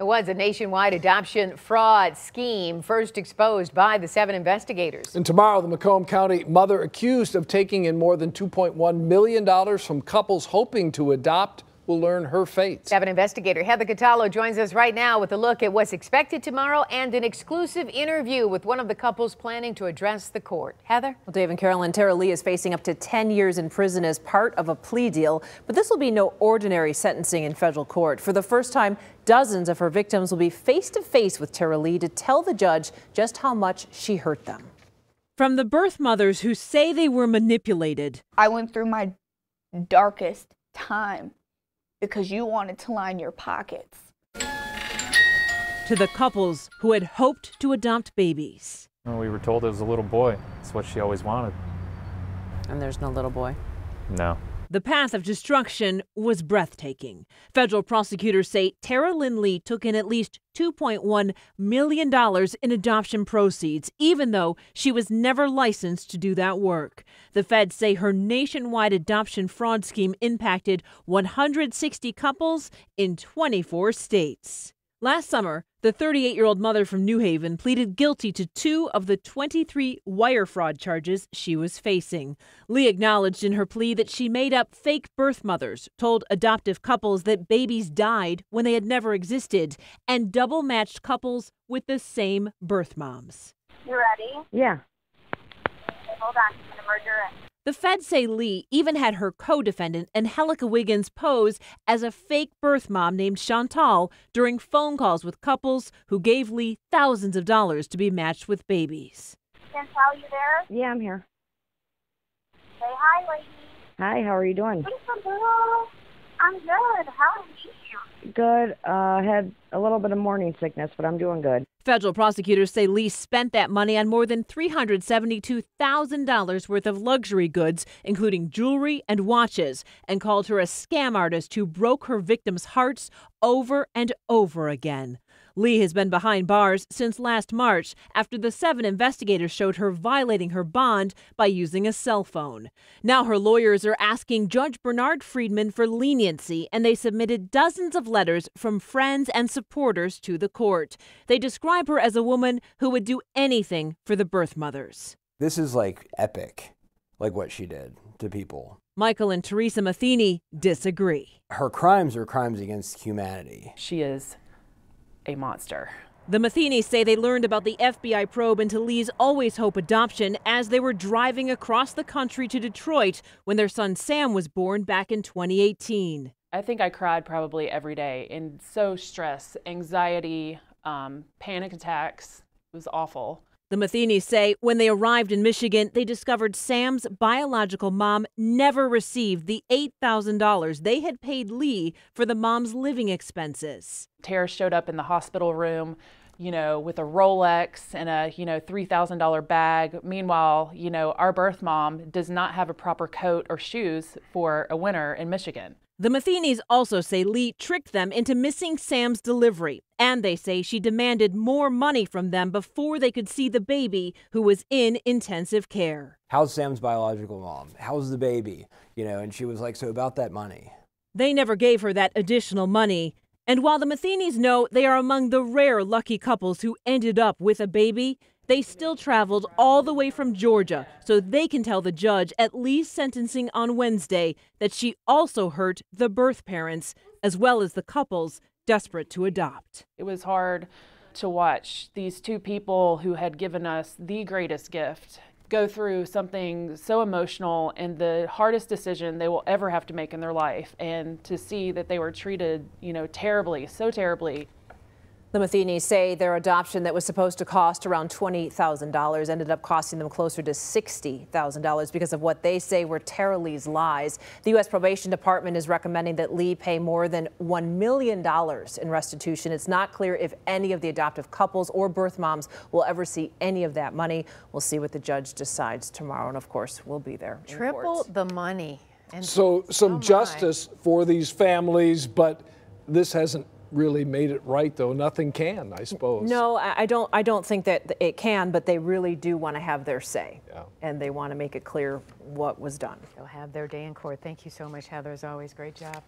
It was a nationwide adoption fraud scheme first exposed by the seven investigators. And tomorrow, the Macomb County mother accused of taking in more than $2.1 million from couples hoping to adopt will learn her fate. Seven investigator Heather Catallo joins us right now with a look at what's expected tomorrow and an exclusive interview with one of the couples planning to address the court. Heather? Well, Dave and Carolyn, Tara Lee is facing up to 10 years in prison as part of a plea deal, but this will be no ordinary sentencing in federal court. For the first time, dozens of her victims will be face to face with Tara Lee to tell the judge just how much she hurt them. From the birth mothers who say they were manipulated. I went through my darkest time because you wanted to line your pockets. To the couples who had hoped to adopt babies. Well, we were told it was a little boy. That's what she always wanted. And there's no little boy? No. The path of destruction was breathtaking. Federal prosecutors say Tara Lynn Lee took in at least $2.1 million in adoption proceeds, even though she was never licensed to do that work. The feds say her nationwide adoption fraud scheme impacted 160 couples in 24 states. Last summer, the 38 year old mother from New Haven pleaded guilty to two of the 23 wire fraud charges she was facing. Lee acknowledged in her plea that she made up fake birth mothers, told adoptive couples that babies died when they had never existed, and double matched couples with the same birth moms. You ready? Yeah. hold on. I'm going to merge her in. The feds say Lee even had her co defendant, Angelica Wiggins, pose as a fake birth mom named Chantal during phone calls with couples who gave Lee thousands of dollars to be matched with babies. Chantal, you there? Yeah, I'm here. Say hi, lady. Hi, how are you doing? I'm good. How are you? Good. Uh, had a little bit of morning sickness, but I'm doing good. Federal prosecutors say Lee spent that money on more than $372,000 worth of luxury goods, including jewelry and watches, and called her a scam artist who broke her victims' hearts over and over again. Lee has been behind bars since last March after the seven investigators showed her violating her bond by using a cell phone. Now her lawyers are asking Judge Bernard Friedman for leniency, and they submitted dozens of letters from friends and supporters to the court. They describe her as a woman who would do anything for the birth mothers. This is like epic, like what she did to people. Michael and Teresa Matheny disagree. Her crimes are crimes against humanity. She is a monster. The Matheny's say they learned about the FBI probe into Lee's Always Hope adoption as they were driving across the country to Detroit when their son Sam was born back in 2018. I think I cried probably every day in so stress, anxiety, um, panic attacks. It was awful. The Matheny's say when they arrived in Michigan, they discovered Sam's biological mom never received the $8,000 they had paid Lee for the mom's living expenses. Tara showed up in the hospital room, you know, with a Rolex and a, you know, $3,000 bag. Meanwhile, you know, our birth mom does not have a proper coat or shoes for a winter in Michigan. The Matheny's also say Lee tricked them into missing Sam's delivery, and they say she demanded more money from them before they could see the baby who was in intensive care. How's Sam's biological mom? How's the baby? You know, and she was like, so about that money. They never gave her that additional money. And while the Matheny's know they are among the rare lucky couples who ended up with a baby, they still traveled all the way from Georgia so they can tell the judge at Lee's sentencing on Wednesday that she also hurt the birth parents as well as the couples desperate to adopt. It was hard to watch these two people who had given us the greatest gift go through something so emotional and the hardest decision they will ever have to make in their life and to see that they were treated, you know, terribly, so terribly the Matheny's say their adoption that was supposed to cost around $20,000 ended up costing them closer to $60,000 because of what they say were Tara Lee's lies. The U.S. Probation Department is recommending that Lee pay more than $1 million in restitution. It's not clear if any of the adoptive couples or birth moms will ever see any of that money. We'll see what the judge decides tomorrow, and of course, we'll be there. Triple the money. And so some oh justice for these families, but this hasn't really made it right, though. Nothing can, I suppose. No, I don't. I don't think that it can, but they really do want to have their say, yeah. and they want to make it clear what was done. They'll have their day in court. Thank you so much, Heather. As always, great job.